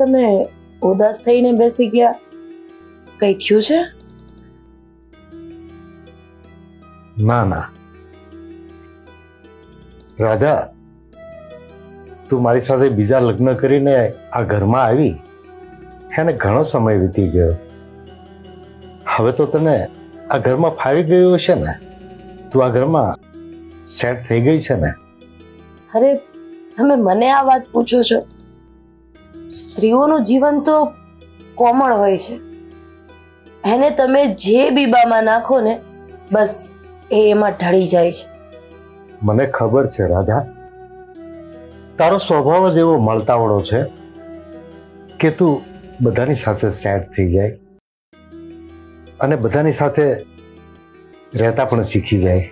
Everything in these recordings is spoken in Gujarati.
તમે ઉદાસ થઈને બેસી ગયા? કઈ થયું છે? ના ના. રાધા તું મારી સાથે બીજા લગ્ન કરીને આ ઘરમાં આવી? એને ઘણો સમય વીતી ગયો. હવે તો તને આ ઘરમાં ફાવી ગયું હશે ને? તું આ ઘરમાં સેટ થઈ ગઈ છે ને? અરે તમે મને આ વાત પૂછો છો? સ્ત્રીઓનું જીવન તો કોમળ હોય છે. એને તમે જે બીબામાં નાખો ને, બસ એ એમાં ઢળી જાય છે. મને ખબર છે, રાધા. તારો સ્વભાવ જ એવો મળતાવડો છે કે તું બધાની સાથે સેટ થઈ જાય અને બધાની સાથે રહેતા પણ શીખી જાય.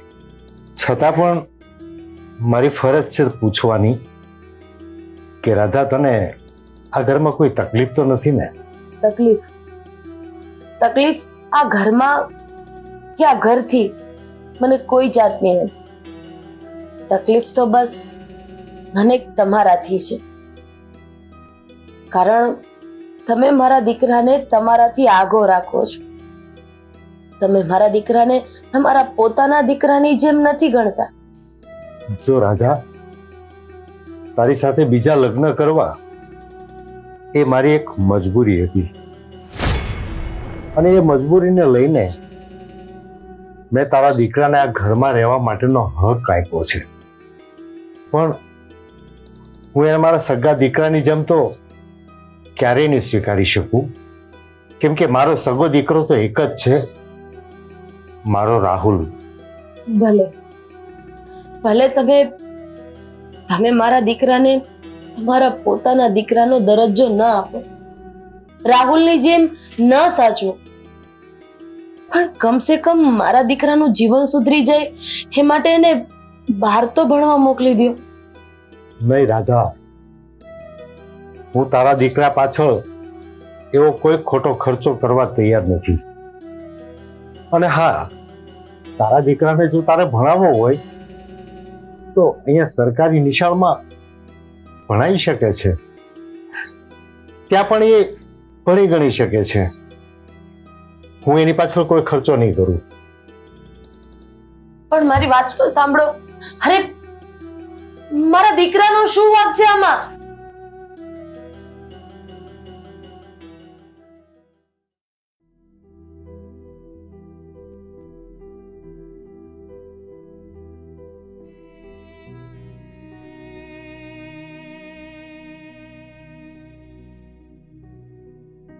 છતાં પણ મારી ફરજ છે પૂછવાની કે રાધા તને આ ઘરમાં કોઈ તકલીફ તો નથી ને? તકલીફ? તકલીફ આ ઘરમાં કે આ ઘરથી? મને કોઈ જાતની નથી. તકલીફ તો બસ મને તમારાથી છે. કારણ તમે મારા દીકરાને તમારાથી આગો રાખો છો. તમે મારા દીકરાને તમારા પોતાના દીકરાની જેમ નથી ગણતા. જો રાધા તારી સાથે બીજા લગ્ન કરવા એ મારી એક મજબૂરી હતી. અને એ મજબૂરીને લઈને મેં તારા દીકરાને આ ઘરમાં રહેવા માટેનો હક આપ્યો છે. પણ હું એને મારા સગા દીકરાની જેમ તો ક્યારેય નહીં સ્વીકારી શકું. કેમ કે મારો સગો દીકરો તો એક જ છે. મારો રાહુલ. ભલે. ભલે તમે તમે મારા દીકરાને તમારા પોતાના દીકરાનો દરજ્જો ન આપો. રાહુલની જેમ ન સાચવો. પણ કમસે કમ મારા દીકરાનું જીવન સુધરી જાય એ માટે એને બહાર તો ભણવા મોકલી દો નહીં, રાધા. હું તારા દીકરા પાછળ એવો કોઈ ખોટો ખર્ચો કરવા તૈયાર નથી. અને હા, તારા દીકરાને જો તારે ભણાવવો હોય, તો અહીંયા સરકારી નિશાળમાં ભણાવી શકે છે. ત્યાં પણ એ ભણી ગણી શકે છે. હું એની પાછળ કોઈ ખર્ચો નહીં કરું. પણ મારી વાત તો સાંભળો. અરે, મારા દીકરાનો શું વાક છે આમાં?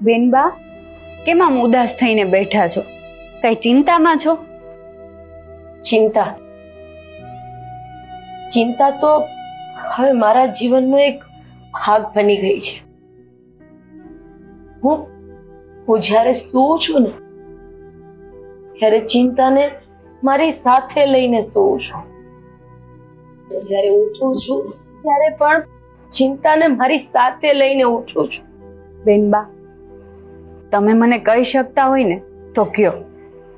બેનબા કેમ આમ ઉદાસ થઈને બેઠા છો? કઈ ચિંતામાં છો? ચિંતા. ચિંતા તો હવે મારા જીવનનો એક ભાગ બની ગઈ છે. હું હું જ્યારે સૂવું છું ને ત્યારે ચિંતાને મારી સાથે લઈને સૂવું છું. જ્યારે ઉઠું છું ત્યારે પણ ચિંતાને મારી સાથે લઈને ઉઠું છું. બેનબા તમે મને કહી શકતા હોય ને તો કયો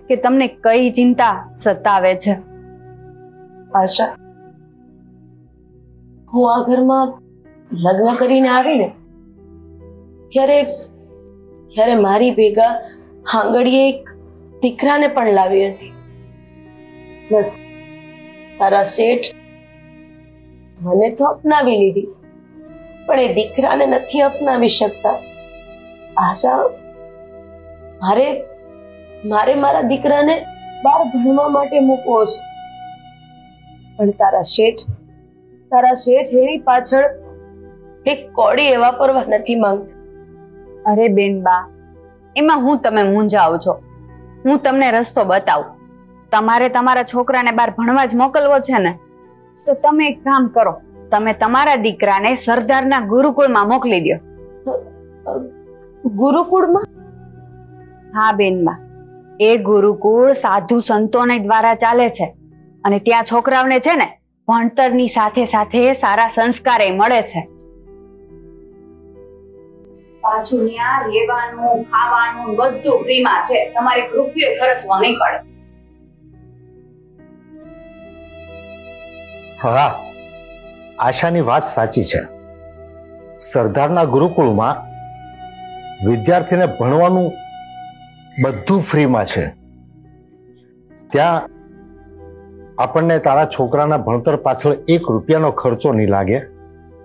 કે તમને કઈ ચિંતા સતાવે છે? આશા, હું આ ઘરમાં લગ્ન કરીને આવીને ત્યારે ત્યારે મારી ભેગા આંગળીએ એક દીકરાને પણ લાવી હતી. બસ, તારા શેઠ મને તો અપનાવી લીધી, પણ એ દીકરાને નથી અપનાવી શકતા. આશા મારે મારે મારા દીકરાને બહાર ભણવા માટે મૂકવો છે. પણ તારા શેઠ તારા શેઠ એની પાછળ એક કોડી એવા પરવા નથી માંગતા. અરે બેન બા એમાં હું તમે મૂંઝાવ છો. હું તમને રસ્તો બતાવું. તમારે તમારા છોકરાને બહાર ભણવા જ મોકલવો છે ને? તો તમે એક કામ કરો તમે તમારા દીકરાને સરદારના ગુરુકુળમાં મોકલી દો ગુરુકુળમાં? હા બેનબા એ ગુરુકુળ સાધુ સંતોને દ્વારા ચાલે છે. અને ત્યાં છોકરાઓને છે ને ભણતરની સાથે સાથે સારા સંસ્કાર મળે છે. પાછું ત્યાં રહેવાનું, ખાવાનું બધું ફ્રીમાં છે. તમારે રૂપિયો ખર્ચવો નહીં પડે. હા, આશાની વાત સાચી છે. સરદારના ગુરુકુળમાં વિદ્યાર્થીને ભણવાનું બધું ફ્રીમાં છે. ત્યાં આપણને તારા છોકરાના ભણતર પાછળ એક રૂપિયાનો ખર્ચો નહીં લાગે.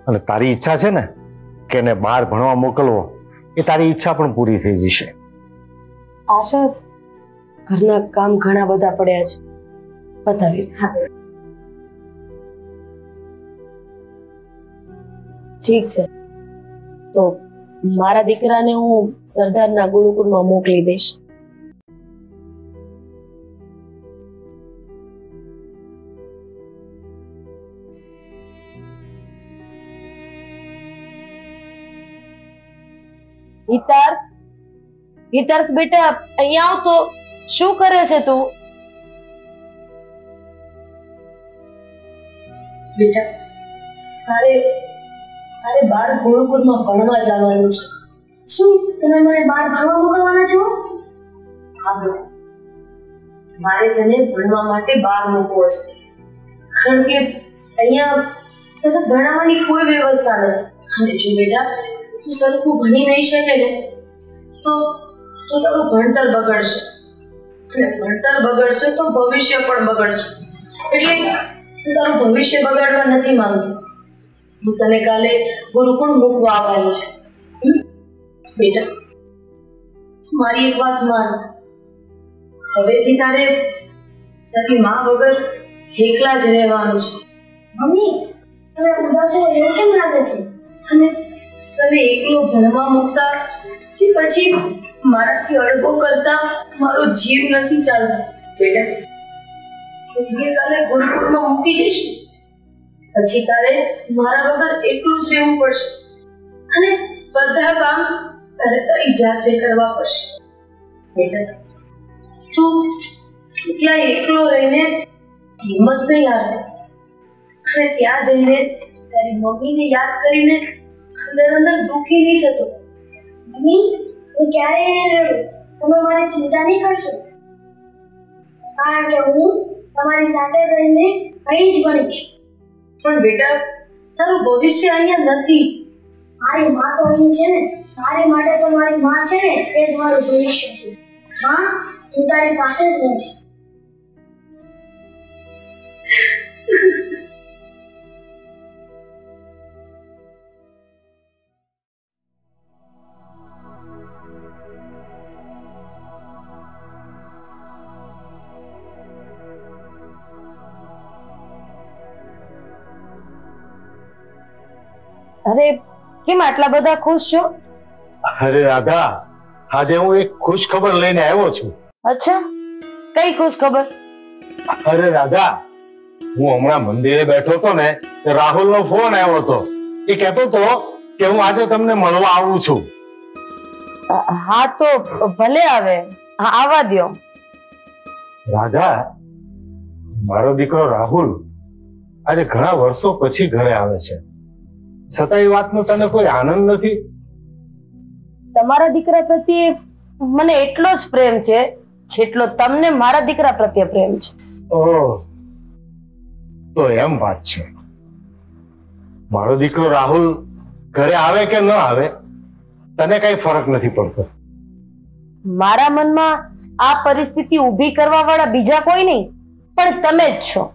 અને તારી ઈચ્છા છે ને કે એને બહાર ભણવા મોકલવો, એ તારી ઈચ્છા પણ પૂરી થઈ જશે. આશા, ઘરના કામ ઘણા બધા પડ્યા છે. બતાવી. ઠીક છે. તો મારા દીકરાને હું સરદારના ગુરુકુળમાં મોકલી દઈશ. હિતાર્થ હિતાર્થ બેટા અહીંયા આવતો. શું કરે છે તું? બેટા, તારે તારે બાર ગુરુકુળમાં ભણવા જવાનું છે. શું? તમે મને બાર ભણવા મોકલવાના છો? હા, બેટા. મારે તને ભણવા માટે બહાર મૂકવો છે. કારણ કે અહીંયા તને ભણાવવાની કોઈ વ્યવસ્થા નથી. અને જો બેટા તું સરખું ભણી નહીં શકે ને, તો તો તારું ભણતર બગડશે. અને ભણતર બગડશે તો ભવિષ્ય પણ બગડશે. એટલે તું તારું ભવિષ્ય બગાડવા નથી માંગતી. હું તને કાલે ગુરુકુળ મૂકવા આવવાની છું? બેટા મારી એક વાત માન. હવેથી તારે તારી માં વગર એકલા જ રહેવાનું છે. મમ્મી તમે ઉદાસ એવું કેમ લાગે છે? અને તને એકલો ભણવા મૂકતા કે પછી મારાથી અડગો કરતા મારો જીવ નથી ચાલતો? બેટા પૃથ્વી કાલે ગુરુકુળમાં મૂકી જઈશ. પછી તારે મારા વગર એકલું જ રહેવું પડશે. અને બધા કામ તારે તારી જાતે કરવા પડશે. બેટા, તું ત્યાં એકલો રહીને હિંમત નહીં હારે. અને ત્યાં જઈને તારી મમ્મીને યાદ કરીને અંદર દુઃખી નહીં થતો. મમ્મી હું ક્યારેય નહીં રડું? તમે મારી ચિંતા નહીં કરશો? કારણ કે હું તમારી સાથે રહીને અહીં જ ભણીશ. પણ બેટા તારું ભવિષ્ય અહીંયા નથી. મારી માં તો અહીં છે ને. તારી માટે તો મારી માં છે ને એ જ મારું ભવિષ્ય છે. માં હું તારી પાસે જ રહીશ. અરે કેમ આટલા બધા ખુશ છો? અરે રાધા આજે હું એક ખુશ ખબર લઈને આવ્યો છું. અચ્છા કઈ ખુશ ખબર અરે રાધા હું હમણાં મંદિરે બેઠો હતો ને તો રાહુલનો ફોન આવ્યો હતો. એ કહેતો હતો કે હું આજે તમને મળવા આવું છું. હા તો ભલે આવે હા આવા દ્યો. રાધા મારો દીકરો રાહુલ આજે ઘણા વર્ષો પછી ઘરે આવે છે. છતાં એ વાતનો તને કોઈ આનંદ નથી? તમારા દીકરા પ્રત્યે મને એટલો જ પ્રેમ છે જેટલો તમને મારા દીકરા પ્રત્યે પ્રેમ છે. ઓહ. તો એમ વાત છે. મારો દીકરો રાહુલ ઘરે આવે કે ન આવે તને કઈ ફરક નથી પડતો? મારા મનમાં આ પરિસ્થિતિ ઊભી કરવા વાળા બીજા કોઈ નહીં પણ તમે જ છો.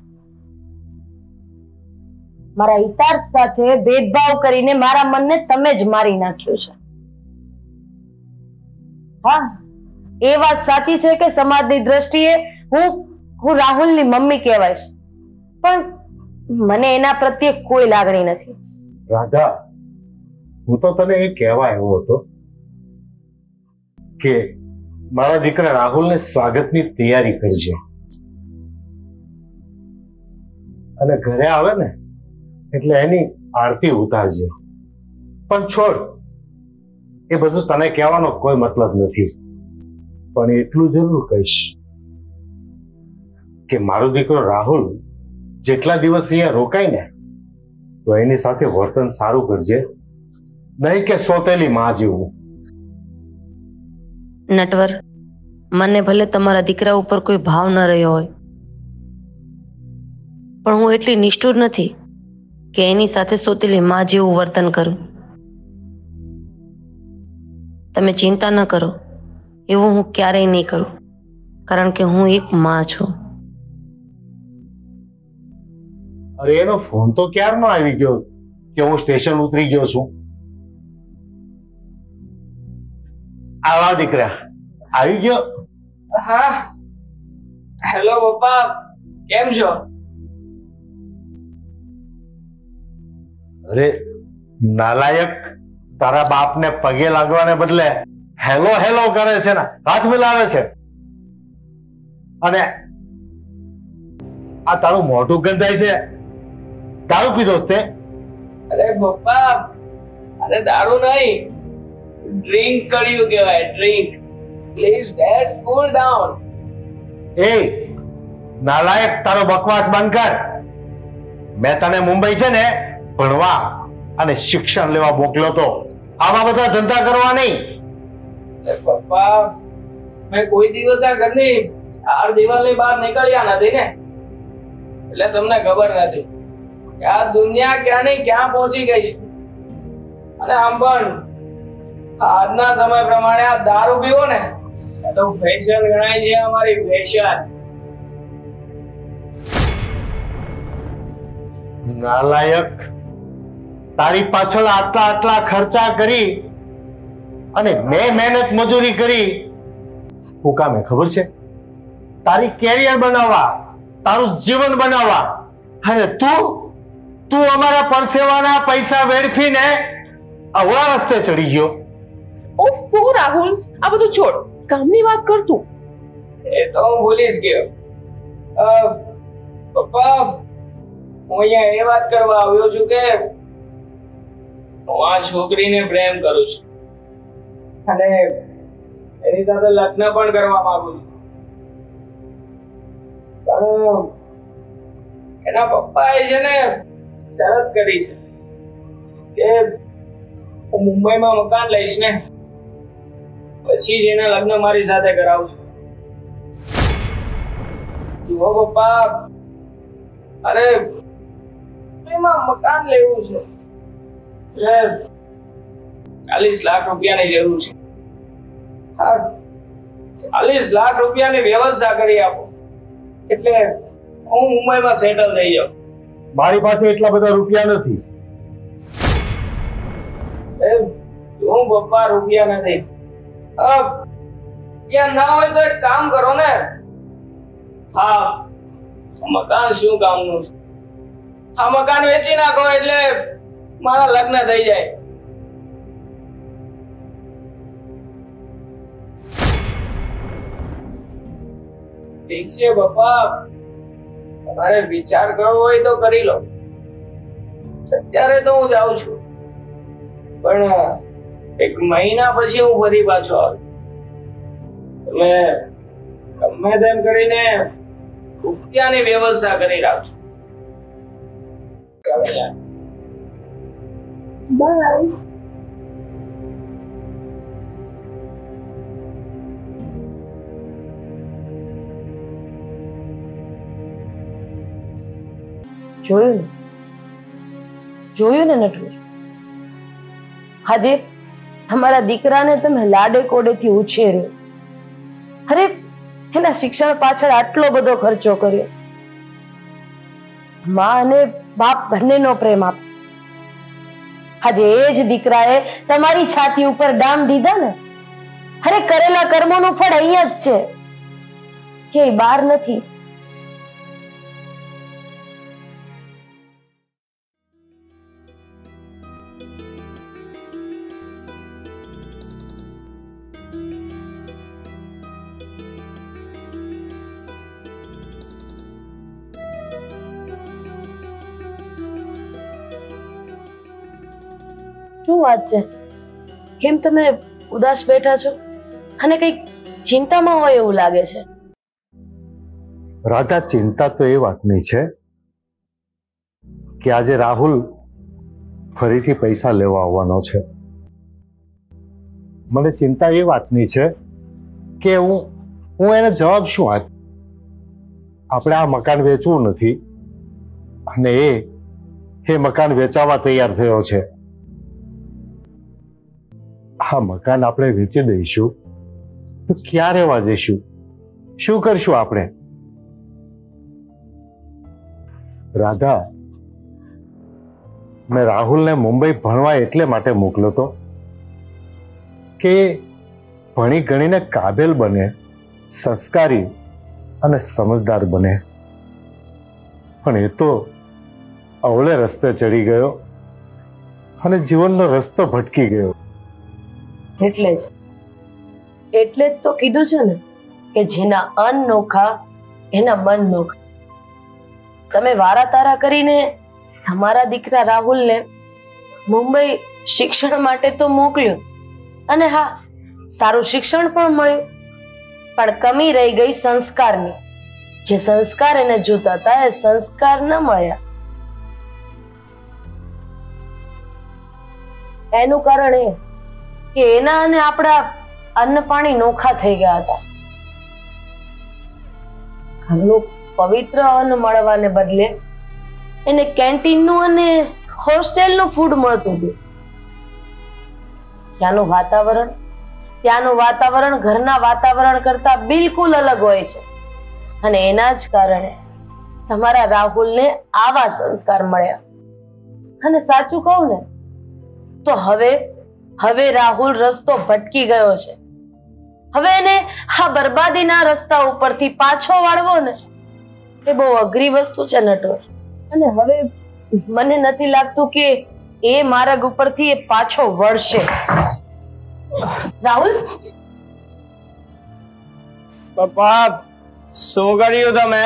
મારા હિતાર્થ સાથે ભેદભાવ કરીને મારા મનને તમે જ મારી નાખ્યું છે. હા, એ વાત સાચી છે કે સમાજની દ્રષ્ટિએ હું હું રાહુલની મમ્મી કહેવાઈશ. પણ મને એના પ્રત્યે કોઈ લાગણી નથી. રાધા હું તો તને એ કહેવા આવ્યો હતો કે મારા દીકરા રાહુલને સ્વાગતની તૈયારી કરજે. અને ઘરે આવે ને એટલે એની આરતી ઉતારજે. પણ છોડ, એ બધું તને કહેવાનો કોઈ મતલબ નથી. પણ એટલું જરૂર કહીશ કે મારો દીકરો રાહુલ જેટલા દિવસ અહીંયા રોકાય ને, તો એની સાથે વર્તન સારું કરજે. નહીં કે સોતેલી માં જેવું. નટવર, મને ભલે તમારા દીકરા ઉપર કોઈ ભાવ ન રહ્યો હોય, પણ હું એટલી નિષ્ઠુર નથી. કે એની સાથે સોતેલી માં જેવું વર્તન કરું. તમે ચિંતા ન કરો. એવું હું ક્યારેય નહીં કરું કારણ કે હું એક માં છું. અરે એનો ફોન તો ક્યારનો આવી ગયો? કે હું સ્ટેશન ઉતરી ગયો છું? આવા દીકરા આવી ગયો? હા. હેલો પપ્પા. કેમ છો? અરે નાલાયક તારા બાપને પગે લાગવાને બદલે હેલો હેલો કરે છે ને હાથ મિલાવે છે. અને આ તારું મોઢું ગંધાય છે? દારૂ પીધો તે? અરે પપ્પા અરે દારૂ નહીં. ડ્રિંક કર્યું કહેવાય drink please dad cool down એ નાલાયક તારો બકવાસ બંધ કર. મેં તને મુંબઈ છે ને ભણવા અને શિક્ષણ લેવા મોકલ્યો તો. આવા બધા ધંધા કરવા નહીં. પપ્પા મેં કોઈ દિવસ આ ઘરની ચાર દિવાલની બહાર નીકળ્યા નથી ને. એટલે તમને ખબર નથી કે આ દુનિયા ક્યાં ને ક્યાં પહોંચી ગઈ છે. અને આમ પણ આજના સમય પ્રમાણે આ દારૂ પીવો ને તો ફેશન ગણાય છે અમારી ફેશન નાલાયક તારી પાછળ આટલા આટલા ખર્ચા કરી અને મેં મહેનત મજૂરી કરી. હું કામે ખબર છે? તારી કેરિયર બનાવવા તારું જીવન બનાવવા. અને તું તું અમારા પરસેવાના પૈસા વેડફીને અવળા રસ્તે ચડી ગયો. ઓફો રાહુલ? આ બધું છોડ. કામની વાત કર તું. એ તો હું ભૂલી જ ગયો. અ, પપ્પા હું અહીંયા એ વાત કરવા આવ્યો છું કે હું આ છોકરીને પ્રેમ કરું છું. અને એની સાથે લગ્ન પણ કરવા માંગુ છું. એના પપ્પાએ છે ને શરત કરી છે કે હું મુંબઈમાં મકાન લઈશ ને, પછી જ એના લગ્ન મારી સાથે કરાવશું જુઓ પપ્પા, અરે એમાં મકાન લેવું છે. એટલે ચાલીસ લાખ રૂપિયાની જરૂર છે. હા. ચાલીસ લાખ રૂપિયાની વ્યવસ્થા કરી આપો. એટલે હું મુંબઈમાં સેટલ થઈ જાઉં. મારી પાસે એટલા બધા રૂપિયા નથી. એ હું પપ્પા રૂપિયા નથી. ત્યાં ના હોય તો એક કામ કરો ને. હા. મકાન શું કામનું છે? આ મકાન વેચી નાખો એટલે મારા લગ્ન થઈ જાય. ઠીક છે પપ્પા તમારે વિચાર કરવો હોય તો કરી લો. અત્યારે તો હું જાઉં છું. પણ એક મહિના પછી હું ફરી પાછો આવું. તમે ગમે તેમ કરીને રૂપિયાની વ્યવસ્થા કરી રાખજો. યાર જોયું ને? જોયું ને નટવર? આજે તમારા દીકરાને તમે લાડે કોડેથી ઉછેર્યો. અરે, એના શિક્ષણ પાછળ આટલો બધો ખર્ચો કર્યો. માં અને બાપ બંનેનો પ્રેમ આપ. આજે એ જ દીકરાએ તમારી છાતી ઉપર ડામ દીધા ને? અરે કરેલા કર્મોનું ફળ અહીંયા જ છે. કે બહાર નથી. શું વાત છે? કેમ તમે ઉદાસ બેઠા છો? અને કંઈક ચિંતામાં હોય એવું લાગે છે. રાધા ચિંતા તો એ વાતની છે કે આજે રાહુલ ફરીથી પૈસા લેવા આવવાનો છે. મને ચિંતા એ વાતની છે કે હું હું એને જવાબ શું આપ? આપણે આ મકાન વેચવું નથી અને એ એ મકાન વેચાવા તૈયાર થયો છે. આ મકાન આપણે વેચી દઈશું, તો ક્યાં રહેવા જઈશું? શું કરશું આપણે? રાધા, મેં રાહુલને મુંબઈ ભણવા એટલે માટે મોકલ્યો તો કે ભણી ગણીને કાબેલ બને, સંસ્કારી અને સમજદાર બને. પણ એ તો અવળે રસ્તે ચડી ગયો અને જીવનનો રસ્તો ભટકી ગયો. એટલે જ. એટલે જ તો કીધું છે ને કે જેના અન્ન નોખા, એના મન નોખા. તમે વારા તારા કરીને તમારા દીકરા રાહુલને મુંબઈ શિક્ષણ માટે તો મોકલ્યો. અને હા, સારું શિક્ષણ પણ મળ્યું. પણ કમી રહી ગઈ સંસ્કારની. જે સંસ્કાર એને જોતા હતા એ સંસ્કાર ન મળ્યા. એનું કારણ એ કે એના અને આપણા અન્ન પાણી નોખા થઈ ગયા હતા. પવિત્ર અન્ન મળવાને બદલે એને કેન્ટીનનું અને હોસ્ટેલનું ફૂડ મળતું હતું. ત્યાંનું વાતાવરણ ત્યાંનું વાતાવરણ ઘરના વાતાવરણ કરતા બિલકુલ અલગ હોય છે. અને એના જ કારણે તમારા રાહુલને આવા સંસ્કાર મળ્યા. અને સાચું કહું ને, તો હવે હવે રાહુલ રસ્તો ભટકી ગયો છે. હવે એને આ બરબાદીના રસ્તા ઉપરથી પાછો વાળવો ને એ બહુ અઘરી વસ્તુ છે નટવર. અને હવે મને નથી લાગતું કે એ માર્ગ ઉપરથી એ પાછો વળશે. રાહુલ? પપ્પા શું કર્યું તમે?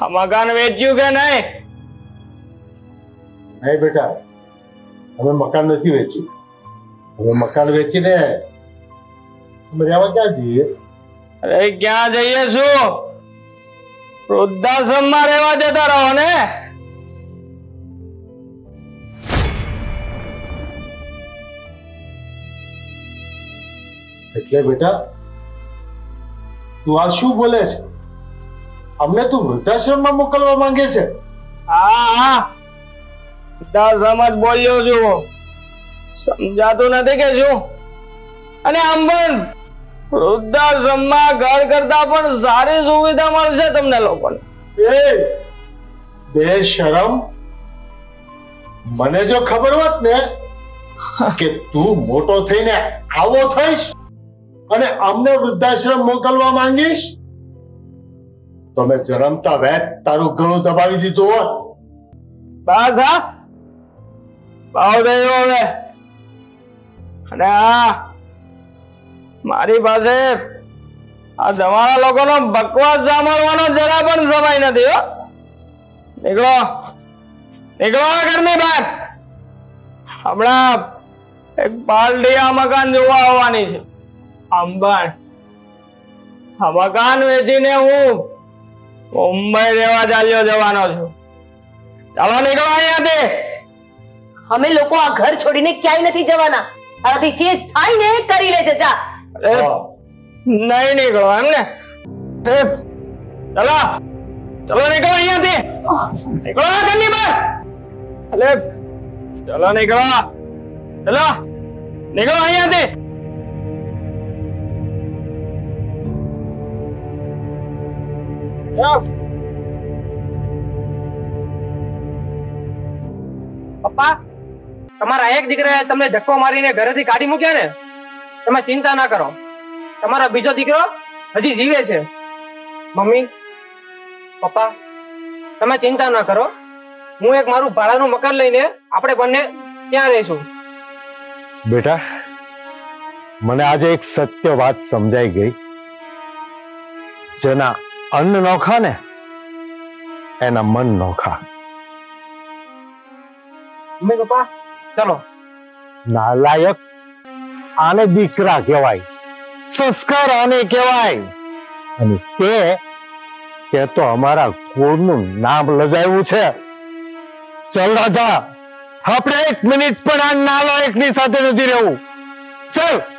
આ મકાન વેચ્યું કે નહીં? નહીં બેટા અમે મકાન નથી વેચ્યું. અમે મકાન વેચીને અમે રહેવા ક્યાં જઈએ? અરે ક્યાં જઈએ શું? વૃદ્ધાશ્રમમાં રહેવા જતા રહો ને. એટલે બેટા તું આ શું બોલે છે? અમને તું વૃદ્ધાશ્રમમાં મોકલવા માંગે છે? હા હા. વૃદ્ધાશ્રમ જ બોલ્યો છું. સમજાતું નથી કે શું? અને આમ પણ વૃદ્ધાશ્રમમાં ઘર કરતા પણ સારી સુવિધા મળશે તમને લોકોને. બે શરમ? મને જો ખબર હોત ને કે તું મોટો થઈને આવો થઈશ અને અમને વૃદ્ધાશ્રમ મોકલવા માંગીશ તો મેં જન્મતા વેત તારું ઘણું દબાવી દીધું હોત. બસ હા. ભાવ હવે. અને આ મારી પાસે આ તમારા લોકોનો બકવાસ સાંભળવાનો જરા પણ સમય નથી, હો. નીકળો. નીકળો ઘરની બહાર. હમણાં એક પાલડી આ મકાન જોવા આવવાની છે. અંબાણ. આ મકાન વેચીને હું મુંબઈ રહેવા ચાલ્યો જવાનો છું. ચાલો, નીકળો અહીંયાથી. અમે લોકો આ ઘર છોડીને ક્યાંય નથી જવાના. આથી જે થાય ને કરી લેજે જા. નહીં નીકળો એમ ને? ચલો. ચલો નીકળો અહીંયાથી. નીકળો ઘરની બહાર. અલે ચલો નીકળો. ચલો નીકળો અહીંયાથી. પપ્પા તમારા એક દીકરાએ તમને ધક્કો મારીને ઘરેથી કાઢી મૂક્યા ને? તમે ચિંતા ના કરો. તમારો બીજો દીકરો હજી જીવે છે. મમ્મી પપ્પા તમે ચિંતા ના કરો. હું એક મારું ભાડાનું મકાન લઈને આપણે બંને ત્યાં રહીશું. બેટા મને આજે એક સત્ય વાત સમજાઈ ગઈ. જેના અન્ન નોખા ને એના મન નોખા મમ્મી પપ્પા ચલો. નાલાયક આને દીકરા કહેવાય. સંસ્કાર આને કહેવાય. અને તે તે તો અમારા કુળનું નામ લજાવ્યું છે. ચલ રાધા, આપણે એક મિનિટ પણ આ નાલાયકની સાથે નથી રહેવું. ચલ.